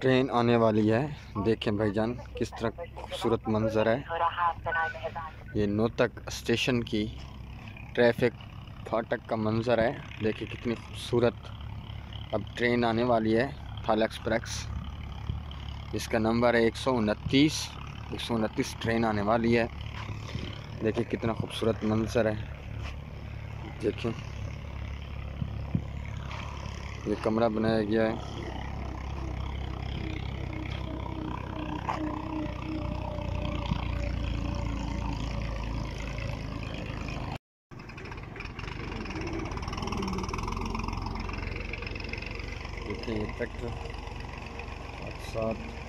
Train आने वाली है। देखें भाईजान, किस तरह खूबसूरत मंज़र है। ये नोतक स्टेशन की ट्रैफ़िक फाटक का मंज़र है। देखिए कितनी खूबसूरत अब ट्रेन आने वाली है थाल एक्सप्रेस। इसका नंबर है एक सौ उनतीस। एक सौ उनतीस ट्रेन आने वाली है। देखिए कितना खूबसूरत मंज़र है। देखें ये कमरा बनाया गया है। देखिए ट्रैक्टर साथ